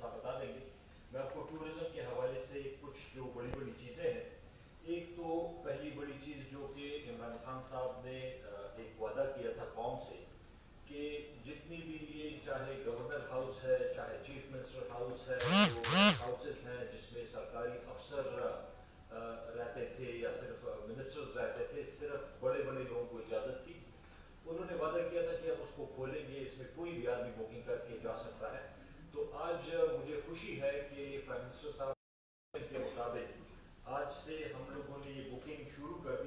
साहब बता देंगे। मैं आपको टूरिज़्म के हवाले से कुछ जो बड़ी बड़ी चीज़ें हैं, एक तो पहली बड़ी चीज़ जो कि इमरान खान साहब ने एक वादा किया था कौम से कि जितनी भी ये चाहे गवर्नर हाउस है, चाहे चीफ मिनिस्टर हाउस है, जो हाउसेस हैं जिसमें सरकारी अफसर रहते थे या सिर्फ़ मिनिस्टर्स रहते थे, सिर्फ़ बड़े बड़े लोगों को इजाज़त थी। उन्होंने वादा किया था कि अब उसको खोलेंगे, इसमें कोई भी आदमी बुकिंग करके खुशी है कि प्राइम मिनिस्टर साहब के मुताबिक आज से हम लोगों ने ये बुकिंग शुरू कर